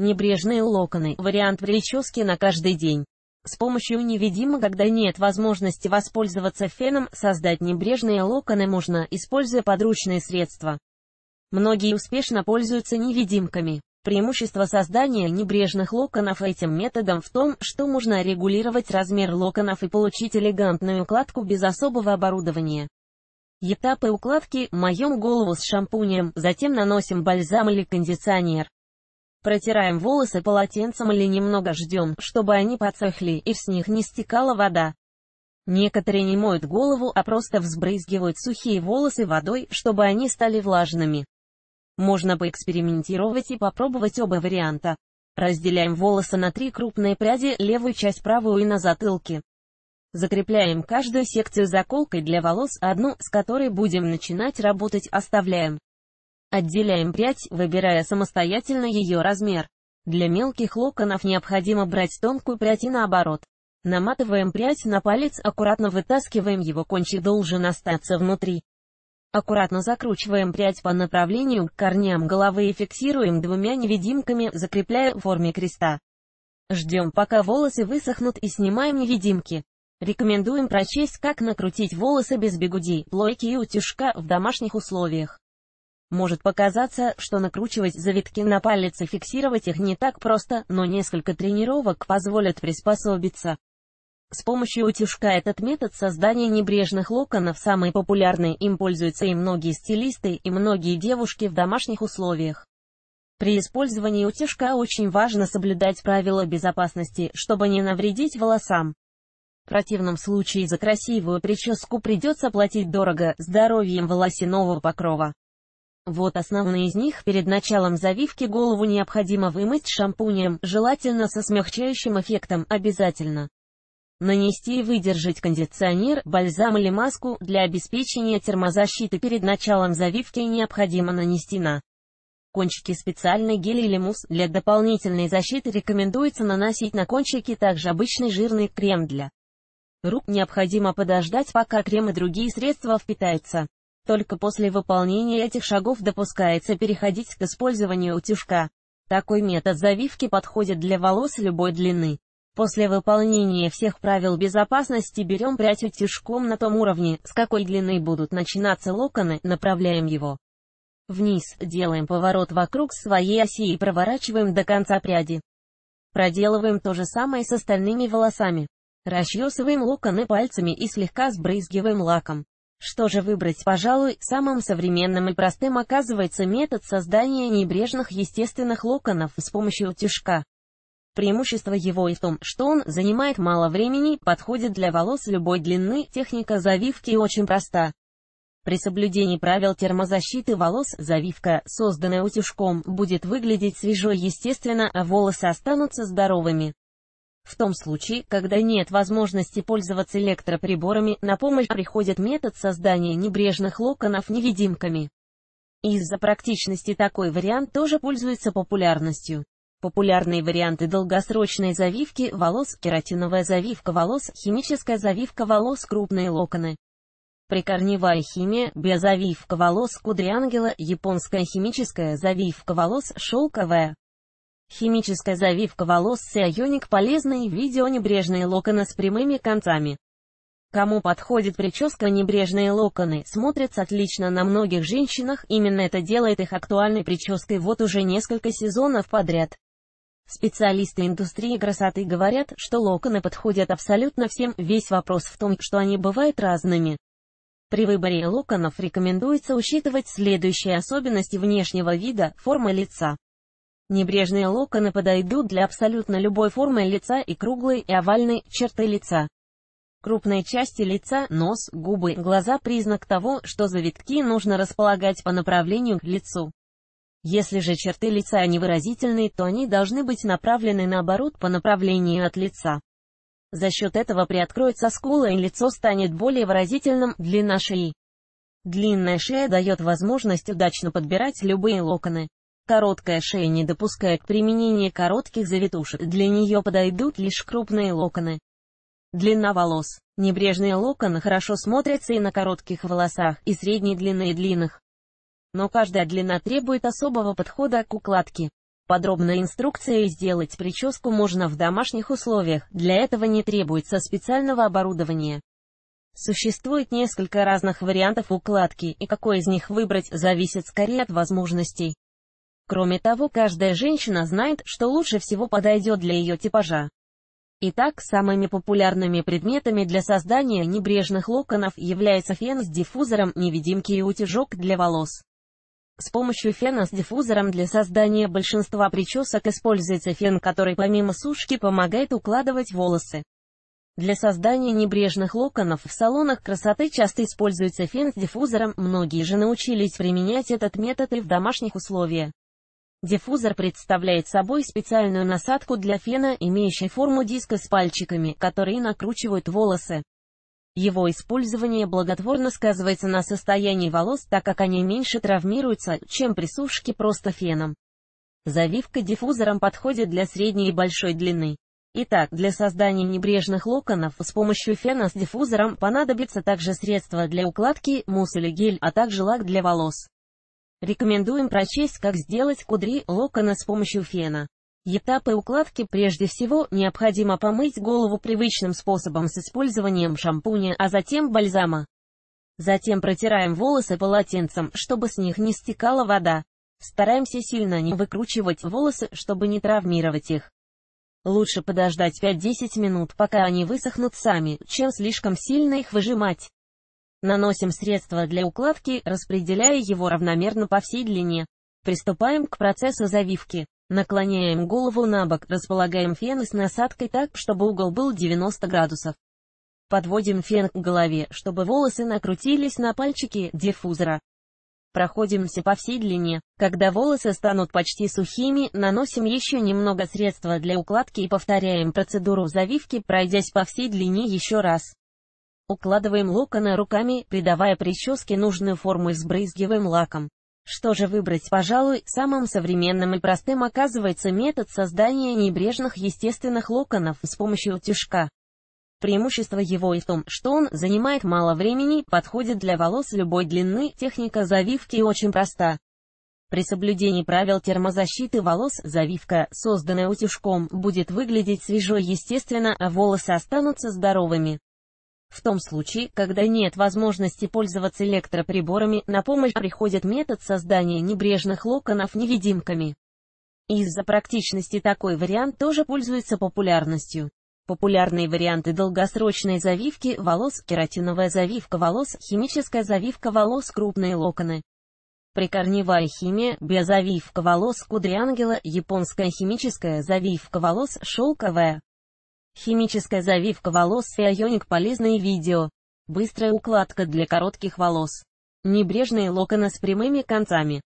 Небрежные локоны – вариант прически на каждый день. С помощью невидима, когда нет возможности воспользоваться феном, создать небрежные локоны можно, используя подручные средства. Многие успешно пользуются невидимками. Преимущество создания небрежных локонов этим методом в том, что можно регулировать размер локонов и получить элегантную укладку без особого оборудования. Этапы укладки – моем голову с шампунем, затем наносим бальзам или кондиционер. Протираем волосы полотенцем или немного ждем, чтобы они подсохли и с них не стекала вода. Некоторые не моют голову, а просто взбрызгивают сухие волосы водой, чтобы они стали влажными. Можно поэкспериментировать и попробовать оба варианта. Разделяем волосы на три крупные пряди, левую часть правую и на затылке. Закрепляем каждую секцию заколкой для волос, одну, с которой будем начинать работать, оставляем. Отделяем прядь, выбирая самостоятельно ее размер. Для мелких локонов необходимо брать тонкую прядь и наоборот. Наматываем прядь на палец, аккуратно вытаскиваем его, кончик должен остаться внутри. Аккуратно закручиваем прядь по направлению к корням головы и фиксируем двумя невидимками, закрепляя в форме креста. Ждем, пока волосы высохнут и снимаем невидимки. Рекомендуем прочесть, как накрутить волосы без бегуди, плойки и утюжка в домашних условиях. Может показаться, что накручивать завитки на палец и фиксировать их не так просто, но несколько тренировок позволят приспособиться. С помощью утюжка этот метод создания небрежных локонов самый популярный, им пользуются и многие стилисты, и многие девушки в домашних условиях. При использовании утюжка очень важно соблюдать правила безопасности, чтобы не навредить волосам. В противном случае за красивую прическу придется платить дорого, здоровьем волосяного покрова. Вот основные из них. Перед началом завивки голову необходимо вымыть шампунем, желательно со смягчающим эффектом, обязательно. Нанести и выдержать кондиционер, бальзам или маску, для обеспечения термозащиты перед началом завивки необходимо нанести на кончики специальный гель или мусс, для дополнительной защиты рекомендуется наносить на кончики также обычный жирный крем для рук. Необходимо подождать, пока крем и другие средства впитаются. Только после выполнения этих шагов допускается переходить к использованию утюжка. Такой метод завивки подходит для волос любой длины. После выполнения всех правил безопасности берем прядь утюжком на том уровне, с какой длины будут начинаться локоны, направляем его вниз, делаем поворот вокруг своей оси и проворачиваем до конца пряди. Проделываем то же самое с остальными волосами. Расчесываем локоны пальцами и слегка сбрызгиваем лаком. Что же выбрать, пожалуй, самым современным и простым оказывается метод создания небрежных естественных локонов с помощью утюжка. Преимущество его и в том, что он занимает мало времени, подходит для волос любой длины, техника завивки очень проста. При соблюдении правил термозащиты волос, завивка, созданная утюжком, будет выглядеть свежо естественно, а волосы останутся здоровыми. В том случае, когда нет возможности пользоваться электроприборами, на помощь приходит метод создания небрежных локонов невидимками. Из-за практичности такой вариант тоже пользуется популярностью. Популярные варианты долгосрочной завивки волос, кератиновая завивка волос, химическая завивка волос, крупные локоны. Прикорневая химия, биозавивка волос, кудри ангела, японская химическая завивка волос, шелковая. Химическая завивка волос Сиайоник полезные видео небрежные локоны с прямыми концами. Кому подходит прическа небрежные локоны, смотрятся отлично на многих женщинах, именно это делает их актуальной прической вот уже несколько сезонов подряд. Специалисты индустрии красоты говорят, что локоны подходят абсолютно всем, весь вопрос в том, что они бывают разными. При выборе локонов рекомендуется учитывать следующие особенности внешнего вида, формы лица. Небрежные локоны подойдут для абсолютно любой формы лица и круглой, и овальной черты лица. Крупные части лица, нос, губы, глаза – признак того, что завитки нужно располагать по направлению к лицу. Если же черты лица невыразительны, то они должны быть направлены наоборот по направлению от лица. За счет этого приоткроется скула и лицо станет более выразительным, длина шеи. Длинная шея дает возможность удачно подбирать любые локоны. Короткая шея не допускает применения коротких завитушек, для нее подойдут лишь крупные локоны. Длина волос. Небрежные локоны хорошо смотрятся и на коротких волосах, и средней длины и длинных. Но каждая длина требует особого подхода к укладке. Подробная инструкция сделать прическу можно в домашних условиях, для этого не требуется специального оборудования. Существует несколько разных вариантов укладки, и какой из них выбрать, зависит скорее от возможностей. Кроме того, каждая женщина знает, что лучше всего подойдет для ее типажа. Итак, самыми популярными предметами для создания небрежных локонов является фен с диффузором, невидимки и утюжок для волос. С помощью фена с диффузором для создания большинства причесок используется фен, который помимо сушки помогает укладывать волосы. Для создания небрежных локонов в салонах красоты часто используется фен с диффузором, многие же научились применять этот метод и в домашних условиях. Диффузор представляет собой специальную насадку для фена, имеющую форму диска с пальчиками, которые накручивают волосы. Его использование благотворно сказывается на состоянии волос, так как они меньше травмируются, чем при сушке просто феном. Завивка диффузором подходит для средней и большой длины. Итак, для создания небрежных локонов с помощью фена с диффузором понадобится также средства для укладки, мусс или гель, а также лак для волос. Рекомендуем прочесть, как сделать кудри локона с помощью фена. Этапы укладки прежде всего необходимо помыть голову привычным способом с использованием шампуня, а затем бальзама. Затем протираем волосы полотенцем, чтобы с них не стекала вода. Стараемся сильно не выкручивать волосы, чтобы не травмировать их. Лучше подождать 5-10 минут, пока они высохнут сами, чем слишком сильно их выжимать. Наносим средство для укладки, распределяя его равномерно по всей длине. Приступаем к процессу завивки. Наклоняем голову на бок, располагаем фен с насадкой так, чтобы угол был 90 градусов. Подводим фен к голове, чтобы волосы накрутились на пальчики диффузора. Проходимся по всей длине. Когда волосы станут почти сухими, наносим еще немного средства для укладки и повторяем процедуру завивки, пройдясь по всей длине еще раз. Укладываем локоны руками, придавая прическе нужную форму и сбрызгиваем лаком. Что же выбрать? Пожалуй, самым современным и простым оказывается метод создания небрежных естественных локонов с помощью утюжка. Преимущество его и в том, что он занимает мало времени, подходит для волос любой длины, техника завивки очень проста. При соблюдении правил термозащиты волос, завивка, созданная утюжком, будет выглядеть свежо естественно, а волосы останутся здоровыми. В том случае, когда нет возможности пользоваться электроприборами, на помощь приходит метод создания небрежных локонов невидимками. Из-за практичности такой вариант тоже пользуется популярностью. Популярные варианты долгосрочной завивки волос, кератиновая завивка волос, химическая завивка волос, крупные локоны. Прикорневая химия, биозавивка волос, кудри ангела, японская химическая завивка волос, шелковая. Химическая завивка волос Фионик полезное видео. Быстрая укладка для коротких волос. Небрежные локоны с прямыми концами.